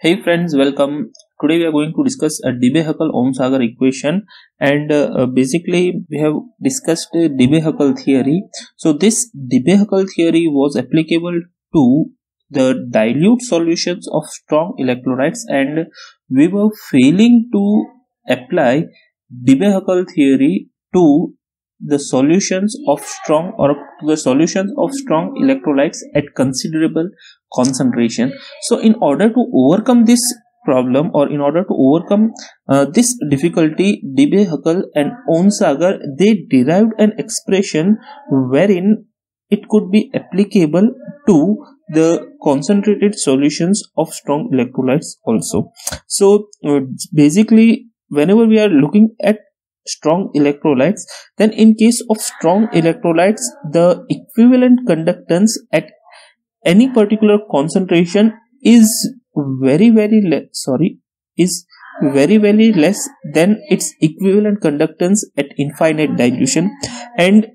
Hey friends, welcome. Today we are going to discuss a Debye-Huckel-Onsager equation and uh, basically we have discussed Debye-Huckel theory. So this Debye-Huckel theory was applicable to the dilute solutions of strong electrolytes and we were failing to apply Debye-Huckel theory to the solutions of strong or the solutions of strong electrolytes at considerable concentration. So in order to overcome this problem or in order to overcome uh, this difficulty Debye-Huckel and Onsager they derived an expression wherein it could be applicable to the concentrated solutions of strong electrolytes also. So uh, basically whenever we are looking at strong electrolytes then in case of strong electrolytes the equivalent conductance at any particular concentration is very very sorry is very very less than its equivalent conductance at infinite dilution. And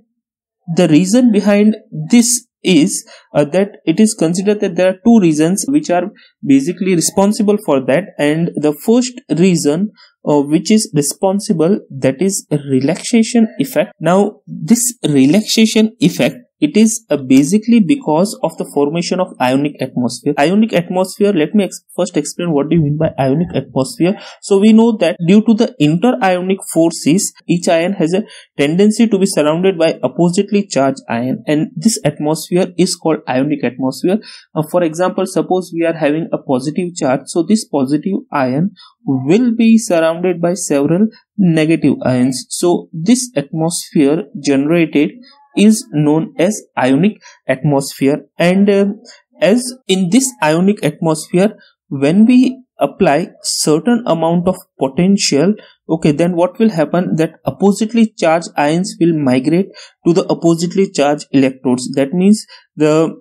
the reason behind this is uh, that it is considered that there are two reasons which are basically responsible for that. And the first reason uh, which is responsible that is relaxation effect. Now this relaxation effect it is uh, basically because of the formation of ionic atmosphere. Ionic atmosphere let me ex first explain what do you mean by ionic atmosphere. So we know that due to the inter-ionic forces each ion has a tendency to be surrounded by oppositely charged ion and this atmosphere is called ionic atmosphere. Uh, for example suppose we are having a positive charge. So this positive ion will be surrounded by several negative ions. So this atmosphere generated is known as ionic atmosphere. And uh, as in this ionic atmosphere when we apply certain amount of potential okay then what will happen? That oppositely charged ions will migrate to the oppositely charged electrodes. That means the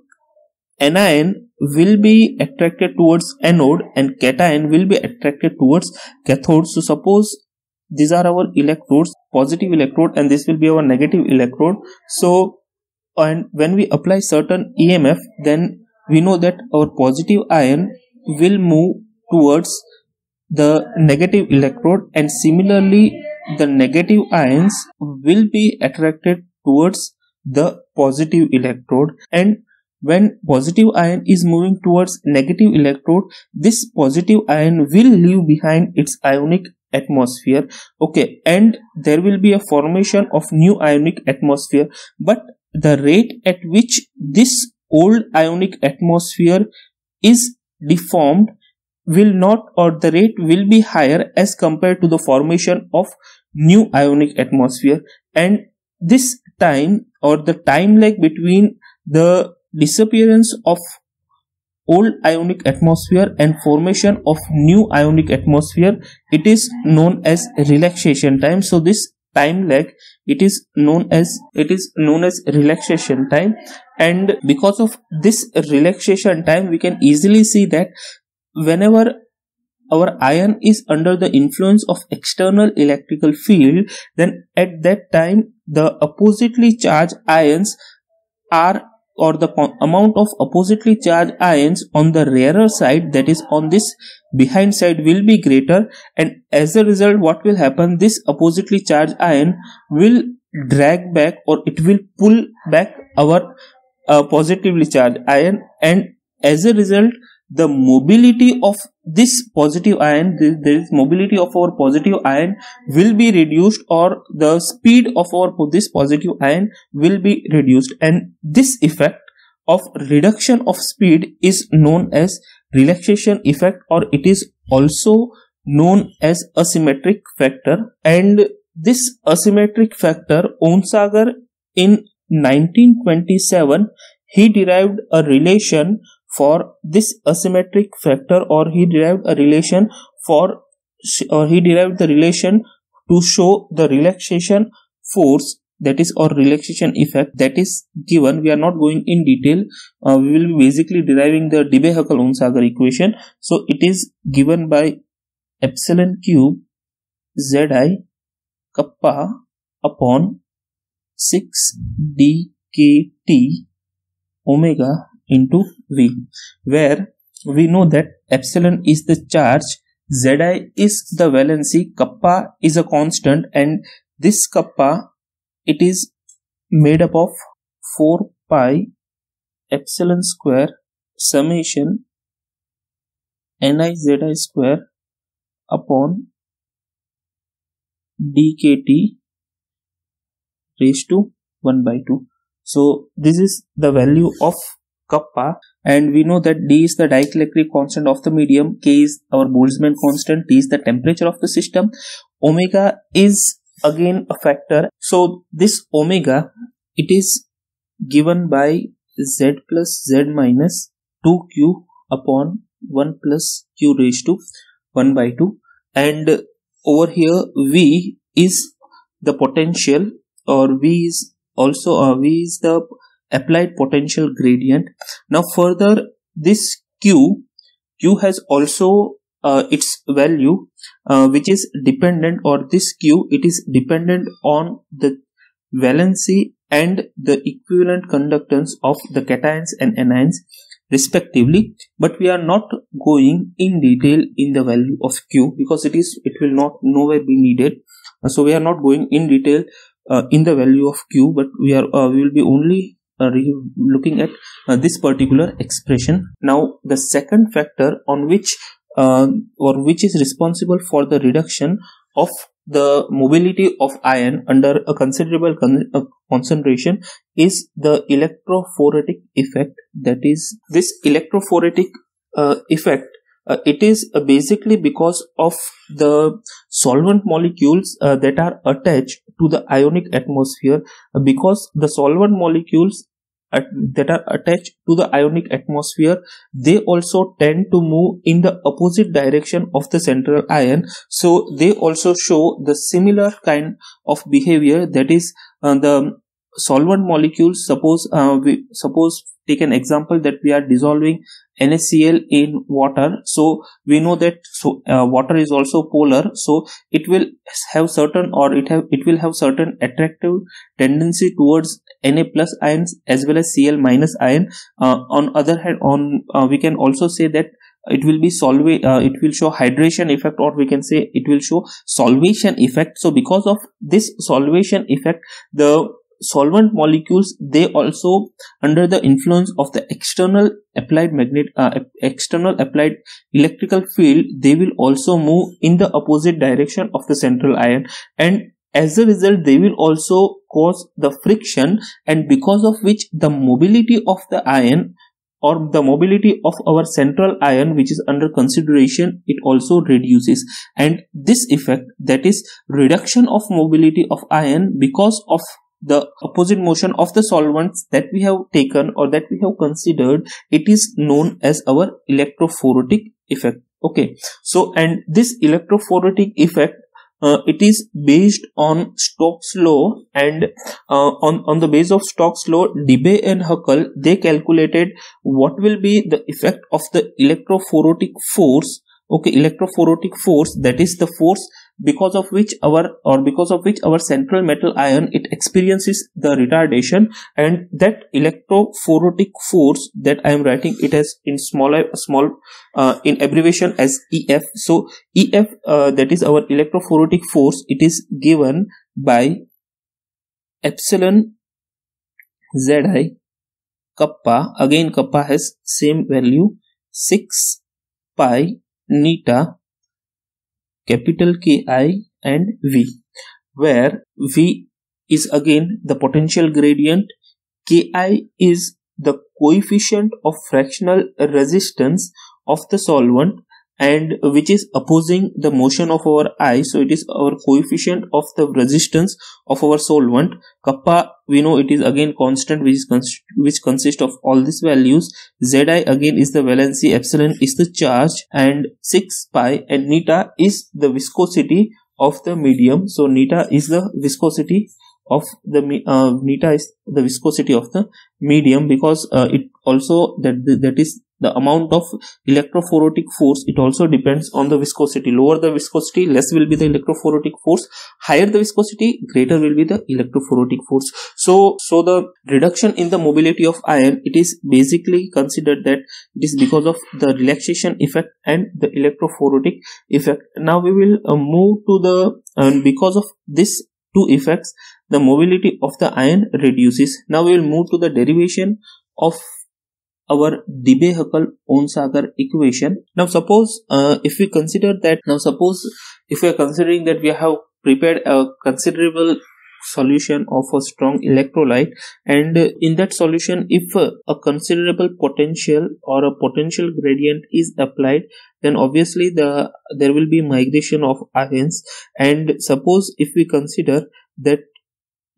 anion will be attracted towards anode and cation will be attracted towards cathode. So suppose these are our electrodes positive electrode and this will be our negative electrode. So and when we apply certain emf then we know that our positive ion will move towards the negative electrode and similarly the negative ions will be attracted towards the positive electrode. And when positive ion is moving towards negative electrode this positive ion will leave behind its ionic atmosphere. Okay and there will be a formation of new ionic atmosphere but the rate at which this old ionic atmosphere is deformed will not or the rate will be higher as compared to the formation of new ionic atmosphere. And this time or the time lag between the disappearance of old ionic atmosphere and formation of new ionic atmosphere. It is known as relaxation time. So this time lag it is known as it is known as relaxation time. And because of this relaxation time we can easily see that whenever our ion is under the influence of external electrical field then at that time the oppositely charged ions are or the amount of oppositely charged ions on the rarer side that is on this behind side will be greater. And as a result what will happen? This oppositely charged ion will drag back or it will pull back our uh, positively charged ion. And as a result the mobility of this positive ion this, there is mobility of our positive ion will be reduced or the speed of our this positive ion will be reduced. And this effect of reduction of speed is known as relaxation effect or it is also known as asymmetric factor. And this asymmetric factor Onsager in 1927 he derived a relation for this asymmetric factor or he derived a relation for or he derived the relation to show the relaxation force that is or relaxation effect that is given. We are not going in detail. Uh, we will be basically deriving the Debye-Huckel-Onsager equation. So it is given by epsilon cube zi kappa upon 6 dkt omega into V where we know that epsilon is the charge zi is the valency kappa is a constant and this kappa it is made up of 4 pi epsilon square summation ni zi square upon dkt raised to 1 by 2 so this is the value of kappa and we know that d is the dielectric constant of the medium k is our boltzmann constant t is the temperature of the system. Omega is again a factor. So this omega it is given by z plus z minus 2q upon 1 plus q raised to 1 by 2 and over here v is the potential or v is also uh, v is the applied potential gradient. Now further this q q has also uh, its value uh, which is dependent or this q it is dependent on the valency and the equivalent conductance of the cations and anions respectively. But we are not going in detail in the value of q because it is it will not nowhere be needed. So we are not going in detail uh, in the value of q but we are uh, we will be only looking at uh, this particular expression. Now the second factor on which uh, or which is responsible for the reduction of the mobility of ion under a considerable con uh, concentration is the electrophoretic effect. That is this electrophoretic uh, effect uh, it is uh, basically because of the solvent molecules uh, that are attached to the ionic atmosphere. Uh, because the solvent molecules at, that are attached to the ionic atmosphere they also tend to move in the opposite direction of the central ion. So they also show the similar kind of behavior that is uh, the solvent molecules suppose uh, we suppose take an example that we are dissolving NaCl in water. So we know that so uh, water is also polar. So it will have certain or it have it will have certain attractive tendency towards Na plus ions as well as Cl minus ion. Uh, on other hand on uh, we can also say that it will be solve uh, it will show hydration effect or we can say it will show solvation effect. So because of this solvation effect the solvent molecules they also under the influence of the external applied magnet uh, external applied electrical field they will also move in the opposite direction of the central ion. And as a result they will also cause the friction and because of which the mobility of the ion or the mobility of our central ion which is under consideration it also reduces. And this effect that is reduction of mobility of ion because of the opposite motion of the solvents that we have taken or that we have considered it is known as our electrophoretic effect. Okay. So and this electrophoretic effect uh, it is based on Stokes law and uh, on, on the base of Stokes law, Debye and Huckel, they calculated what will be the effect of the electrophoretic force, okay, electrophoretic force, that is the force because of which our or because of which our central metal ion it experiences the retardation and that electrophoretic force that i am writing it as in smaller small uh, in abbreviation as ef so ef uh, that is our electrophoretic force it is given by epsilon zi kappa. Again kappa has same value 6 pi neta capital Ki and V, where V is again the potential gradient, Ki is the coefficient of fractional resistance of the solvent and which is opposing the motion of our eye. So it is our coefficient of the resistance of our solvent kappa we know it is again constant which is which consists of all these values. Zi again is the valency epsilon is the charge and 6 pi and neta is the viscosity of the medium. So neta is the viscosity of the uh, neta is the viscosity of the medium because uh, it also that that is the amount of electrophoretic force it also depends on the viscosity. Lower the viscosity less will be the electrophoretic force. Higher the viscosity greater will be the electrophoretic force. So so the reduction in the mobility of iron it is basically considered that it is because of the relaxation effect and the electrophoretic effect. Now we will uh, move to the and because of this two effects the mobility of the ion reduces now we will move to the derivation of our Debye-Huckel-Onsager equation. Now suppose uh, if we consider that now suppose if we are considering that we have prepared a considerable solution of a strong electrolyte and in that solution if a considerable potential or a potential gradient is applied then obviously the there will be migration of ions and suppose if we consider that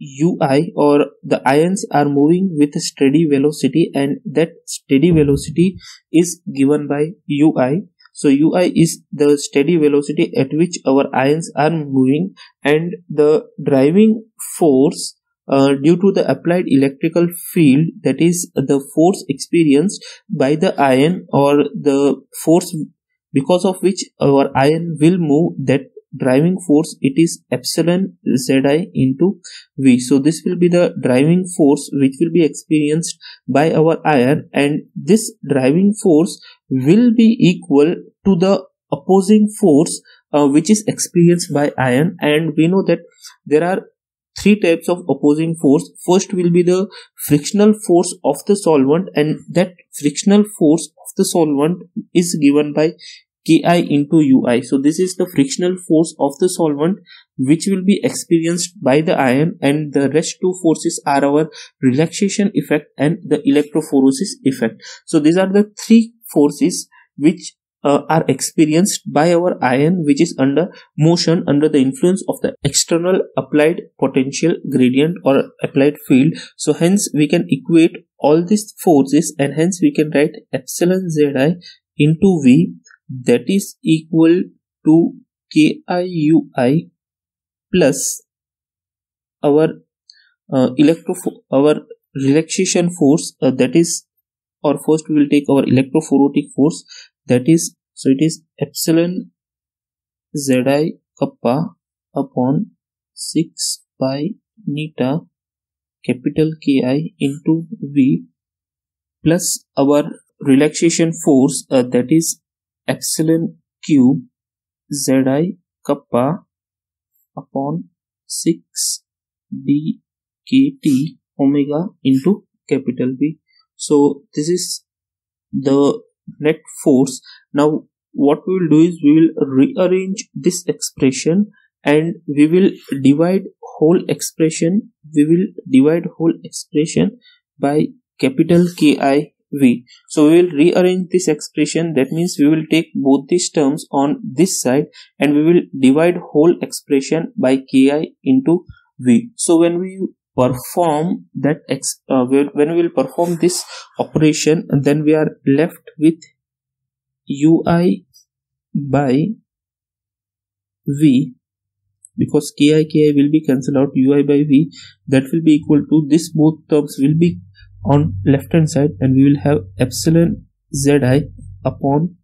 ui or the ions are moving with steady velocity and that steady velocity is given by ui so ui is the steady velocity at which our ions are moving and the driving force uh, due to the applied electrical field that is the force experienced by the ion or the force because of which our ion will move that driving force it is epsilon zi into v. So this will be the driving force which will be experienced by our iron and this driving force will be equal to the opposing force uh, which is experienced by iron. And we know that there are three types of opposing force. First will be the frictional force of the solvent and that frictional force of the solvent is given by Ki into Ui. So this is the frictional force of the solvent which will be experienced by the ion and the rest two forces are our relaxation effect and the electrophoresis effect. So these are the three forces which uh, are experienced by our ion which is under motion under the influence of the external applied potential gradient or applied field so hence we can equate all these forces and hence we can write epsilon zi into v that is equal to KIUI plus our uh, electro our relaxation force uh, that is or first we will take our electrophoretic force that is so it is epsilon zi kappa upon 6 pi neta capital Ki into V plus our relaxation force uh, that is epsilon cube zi kappa upon 6 dkt omega into capital B. So this is the net force. Now what we will do is we will rearrange this expression and we will divide whole expression we will divide whole expression by capital Ki v. So we will rearrange this expression that means we will take both these terms on this side and we will divide whole expression by ki into v. So when we perform that ex uh, when we will perform this operation then we are left with ui by v because ki ki will be cancelled out ui by v that will be equal to this both terms will be on left hand side and we will have epsilon zi upon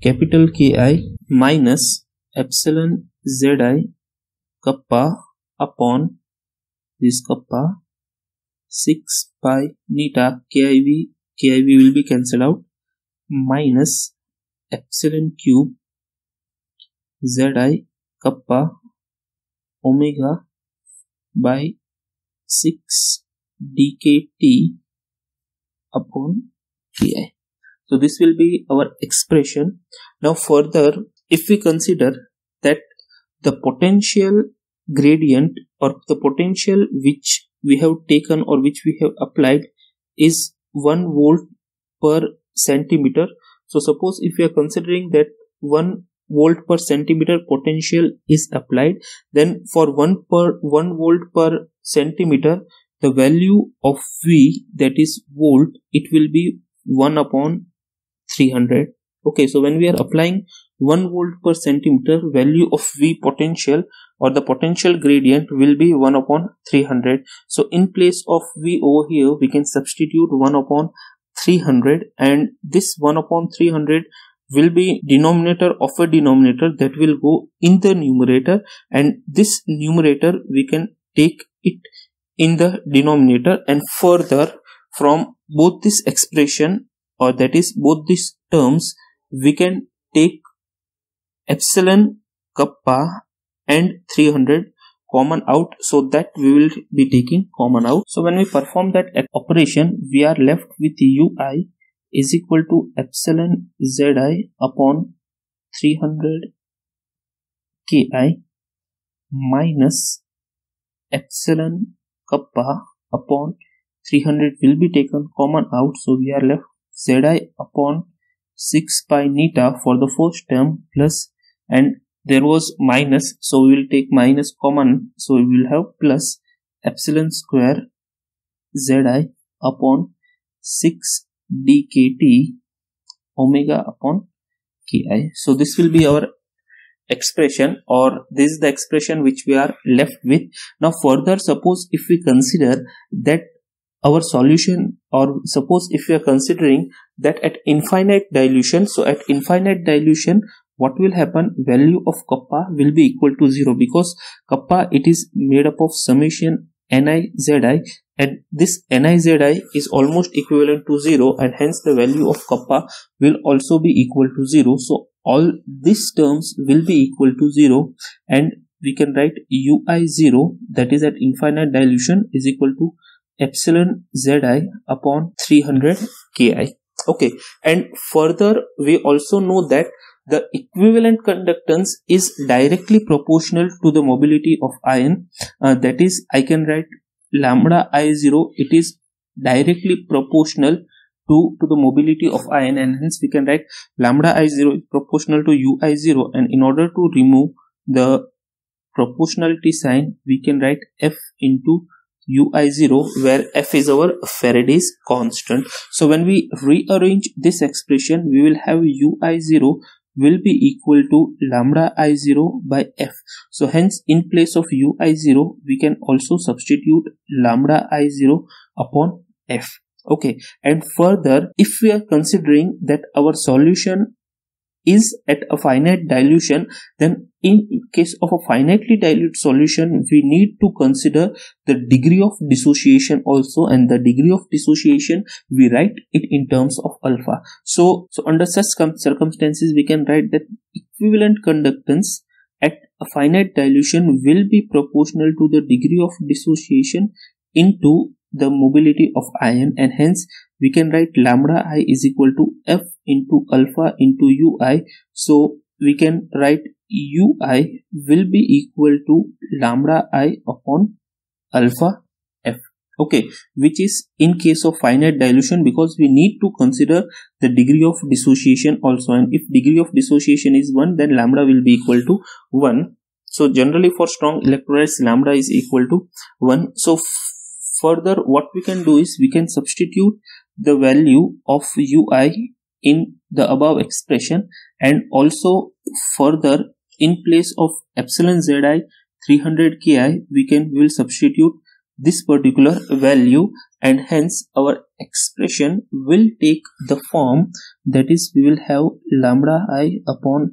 capital Ki minus epsilon zi kappa upon this kappa 6 pi neta kiv kiv will be cancelled out minus epsilon cube zi kappa omega by 6 dkt upon Ki. So this will be our expression. Now further, if we consider that the potential gradient or the potential which we have taken or which we have applied is 1 volt per centimeter. So suppose if we are considering that 1 volt per centimeter potential is applied then for 1 per 1 volt per centimeter the value of V that is volt it will be 1 upon 300 okay so when we are applying 1 volt per centimeter value of V potential or the potential gradient will be 1 upon 300 so in place of V over here we can substitute 1 upon 300 and this 1 upon 300 will be denominator of a denominator that will go in the numerator and this numerator we can take it in the denominator and further from both this expression or that is both these terms we can take epsilon kappa and 300 common out so that we will be taking common out. So when we perform that operation we are left with ui is equal to epsilon zi upon 300 ki minus epsilon kappa upon 300 will be taken common out so we are left zi upon 6 pi neta for the first term plus and there was minus so we will take minus common so we will have plus epsilon square zi upon 6 dkt omega upon ki so this will be our expression or this is the expression which we are left with. Now further suppose if we consider that our solution or suppose if we are considering that at infinite dilution so at infinite dilution what will happen? Value of kappa will be equal to 0 because kappa it is made up of summation ni zi and this nizi is almost equivalent to 0 and hence the value of kappa will also be equal to 0 so all these terms will be equal to 0 and we can write ui0 that is at infinite dilution is equal to epsilon zi upon 300 ki okay. And further we also know that the equivalent conductance is directly proportional to the mobility of ion. Uh, that is i can write lambda i0 it is directly proportional to to the mobility of ion and hence we can write lambda i0 is proportional to ui0 and in order to remove the proportionality sign we can write f into ui0 where f is our faraday's constant. So when we rearrange this expression we will have ui0 will be equal to lambda i0 by f. So hence in place of u i0 we can also substitute lambda i0 upon f. Okay and further if we are considering that our solution is at a finite dilution then in case of a finitely dilute solution we need to consider the degree of dissociation also and the degree of dissociation we write it in terms of alpha. So so under such circumstances we can write that equivalent conductance at a finite dilution will be proportional to the degree of dissociation into the mobility of ion and hence we can write lambda i is equal to f into alpha into ui so we can write ui will be equal to lambda i upon alpha f. Okay which is in case of finite dilution because we need to consider the degree of dissociation also. And if degree of dissociation is 1 then lambda will be equal to 1 so generally for strong electrolytes lambda is equal to 1 so further what we can do is we can substitute the value of ui in the above expression and also further in place of epsilon zi 300 ki we can will substitute this particular value and hence our expression will take the form that is we will have lambda i upon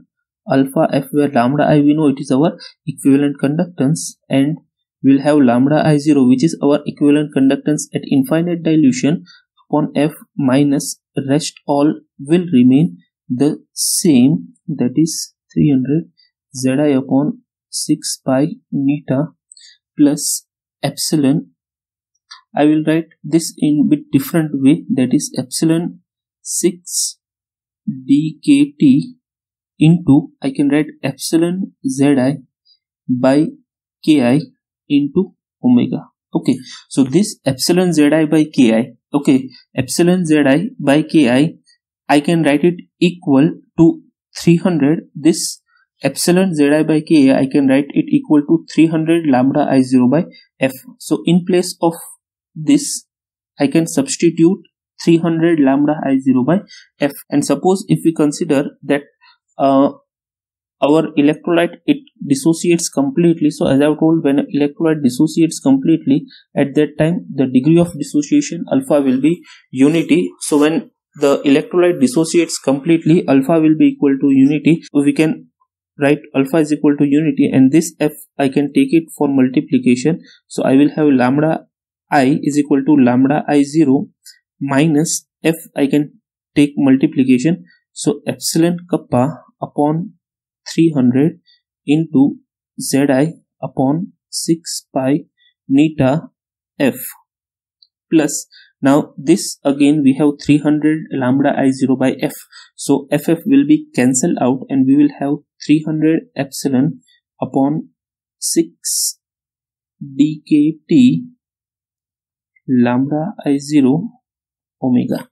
alpha f where lambda i we know it is our equivalent conductance and we'll have lambda i0 which is our equivalent conductance at infinite dilution upon f minus rest all will remain the same that is 300 zi upon 6 pi neta plus epsilon. I will write this in bit different way that is epsilon 6 dkt into I can write epsilon zi by ki into omega. Okay so this epsilon zi by ki okay. Epsilon zi by ki i can write it equal to 300 this epsilon zi by ki i can write it equal to 300 lambda i0 by f. So in place of this i can substitute 300 lambda i0 by f. And suppose if we consider that uh, our electrolyte it dissociates completely. So as i've told when electrolyte dissociates completely at that time the degree of dissociation alpha will be unity. So when the electrolyte dissociates completely alpha will be equal to unity. So we can write alpha is equal to unity and this f i can take it for multiplication. So i will have lambda i is equal to lambda i0 minus f i can take multiplication. So epsilon kappa upon 300 into zi upon 6 pi neta f. Plus now this again we have 300 lambda i0 by f. So ff will be cancelled out and we will have 300 epsilon upon 6 dkt lambda i0 omega.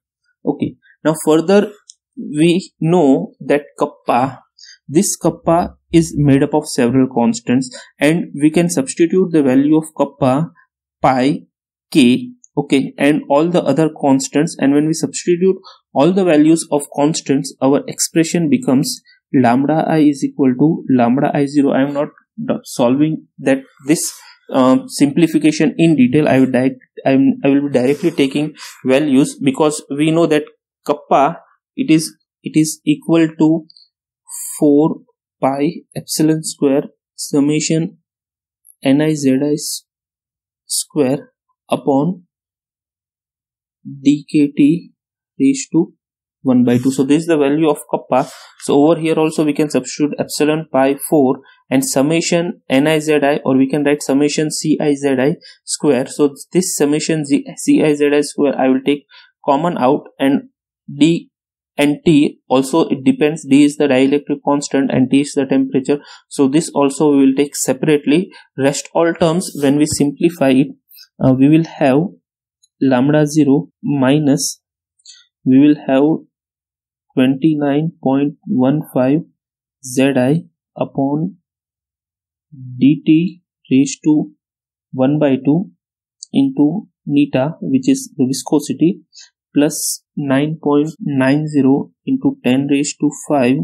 Okay. Now further we know that kappa this kappa is made up of several constants and we can substitute the value of kappa, pi, k, okay, and all the other constants and when we substitute all the values of constants, our expression becomes lambda i is equal to lambda i0. I am not solving that this uh, simplification in detail. I will direct, I'm, I will be directly taking values because we know that kappa it is it is equal to 4 pi epsilon square summation nizi square upon dkt raised to 1 by 2 so this is the value of kappa. So over here also we can substitute epsilon pi 4 and summation nizi or we can write summation cizi square. So this summation cizi square i will take common out and d and T also it depends D is the dielectric constant and T is the temperature. So this also we will take separately. Rest all terms when we simplify it uh, we will have lambda 0 minus we will have 29.15 Zi upon dt raised to 1 by 2 into neta which is the viscosity plus 9.90 into 10 raised to 5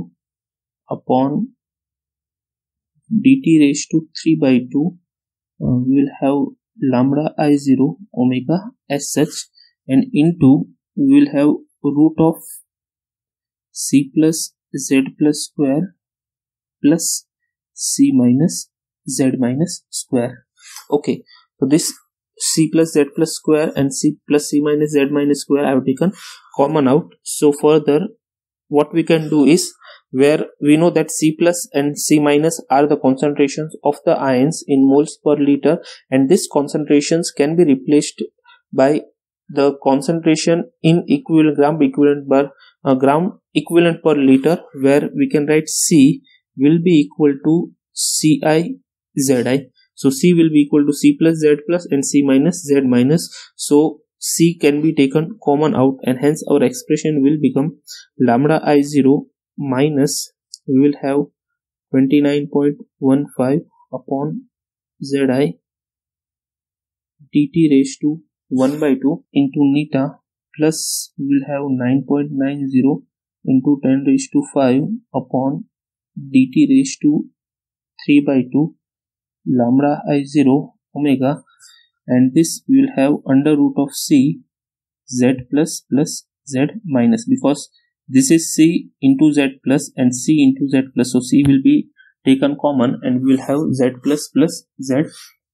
upon dt raised to 3 by 2 uh, we will have lambda i0 omega as such and into we will have root of c plus z plus square plus c minus z minus square. Okay so this c plus z plus square and c plus c minus z minus square I have taken common out. So further what we can do is where we know that c plus and c minus are the concentrations of the ions in moles per liter and these concentrations can be replaced by the concentration in equivalent gram equivalent per uh, gram equivalent per liter where we can write c will be equal to ci zi so C will be equal to C plus Z plus and C minus Z minus. So C can be taken common out and hence our expression will become lambda I0 minus we will have 29.15 upon Zi dt raised to 1 by 2 into neta plus we will have 9.90 into 10 raised to 5 upon dt raised to 3 by 2 lambda i0 omega and this we will have under root of c z plus plus z minus because this is c into z plus and c into z plus. So c will be taken common and we will have z plus plus z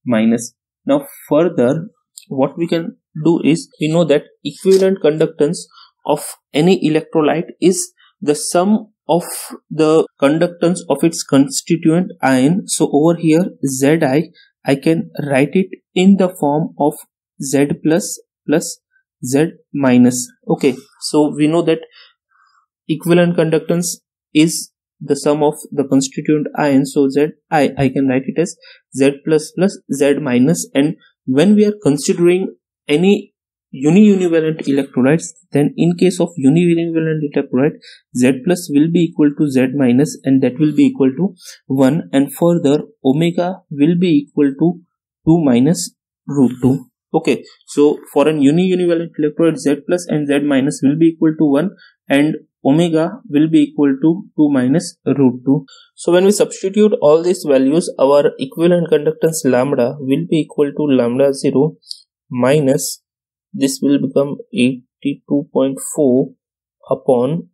minus. Now further what we can do is we know that equivalent conductance of any electrolyte is the sum of the conductance of its constituent ion. So over here zi i can write it in the form of z plus plus z minus. Okay so we know that equivalent conductance is the sum of the constituent ion. So z i i can write it as z plus plus z minus. And when we are considering any uni-univalent electrolytes then in case of uni-univalent electrolyte z plus will be equal to z minus and that will be equal to 1 and further omega will be equal to 2 minus root 2 okay so for an uni-univalent electrolyte z plus and z minus will be equal to 1 and omega will be equal to 2 minus root 2 so when we substitute all these values our equivalent conductance lambda will be equal to lambda 0 minus this will become 82.4 upon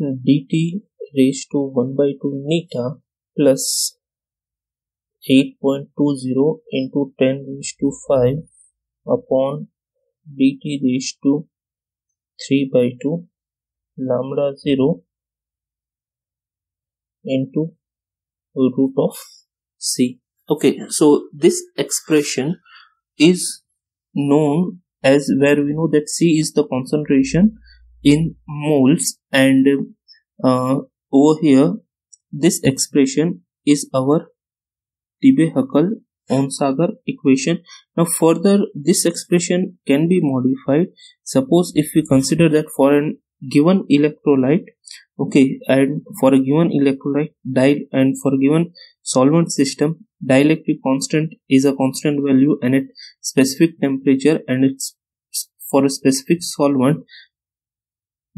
dt raised to 1 by 2 neta plus 8.20 into 10 raised to 5 upon dt raised to 3 by 2 lambda 0 into root of c. Okay so this expression is known as where we know that c is the concentration in moles and uh, over here this expression is our Debye-Huckel Onsager equation. Now further this expression can be modified. Suppose if we consider that for a given electrolyte okay and for a given electrolyte di and for a given solvent system dielectric constant is a constant value and at specific temperature and it's for a specific solvent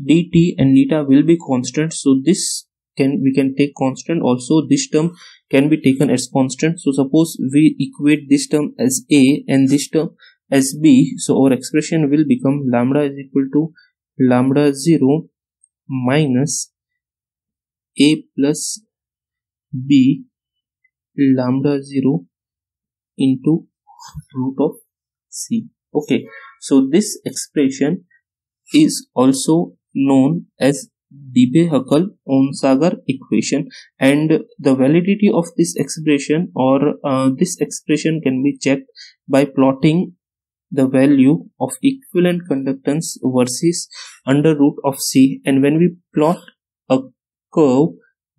dt and neta will be constant. So this can we can take constant. Also this term can be taken as constant. So suppose we equate this term as a and this term as b. So our expression will become lambda is equal to lambda 0 minus a plus b lambda 0 into root of c. Okay. So this expression is also known as Debye-Huckel Onsager equation and the validity of this expression or uh, this expression can be checked by plotting the value of equivalent conductance versus under root of C. And when we plot a curve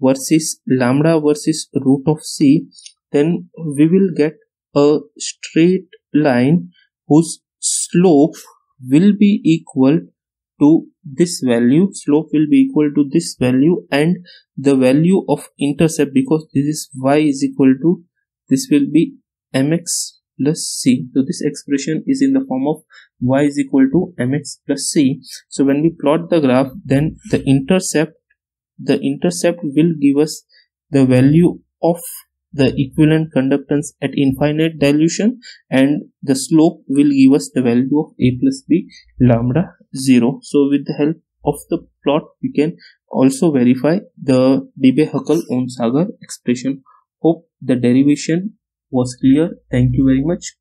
versus lambda versus root of C then we will get a straight line whose slope will be equal to this value. Slope will be equal to this value and the value of intercept because this is y is equal to this will be mx plus c. So this expression is in the form of y is equal to mx plus c. So when we plot the graph then the intercept the intercept will give us the value of the equivalent conductance at infinite dilution and the slope will give us the value of a plus b lambda 0 so with the help of the plot we can also verify the Debye-Huckel Onsager expression. Hope the derivation was clear. Thank you very much